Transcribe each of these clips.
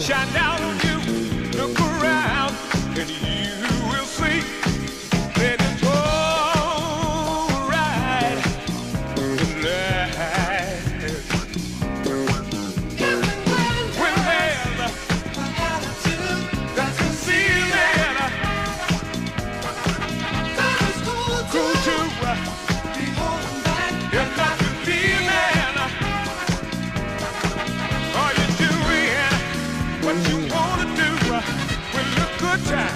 shine down on you. Look around, and you will see that it's alright tonight. That's. If that's the feeling, you wanna do? Uh, well, look good time.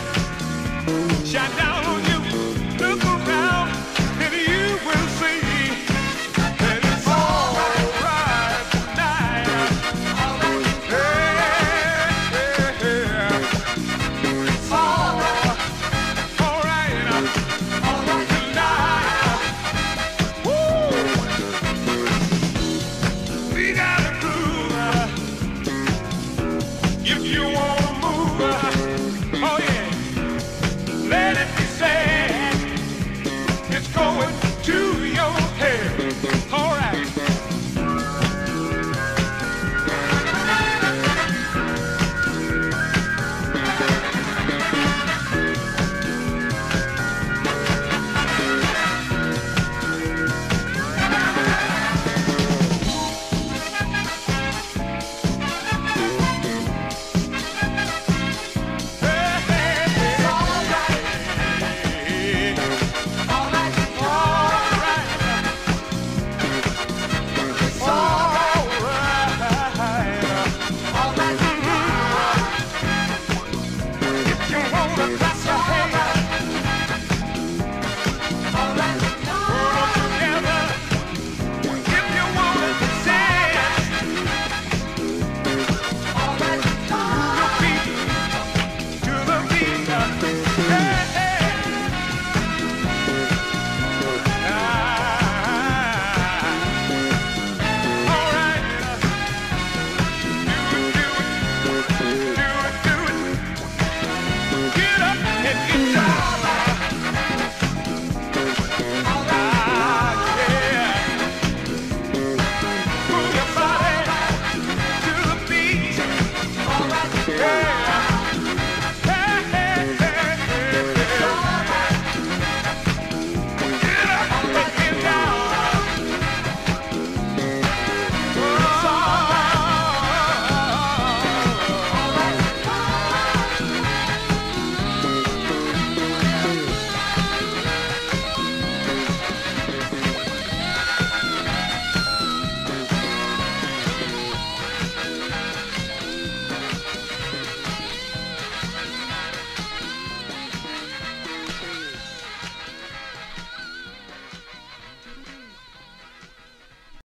Shine down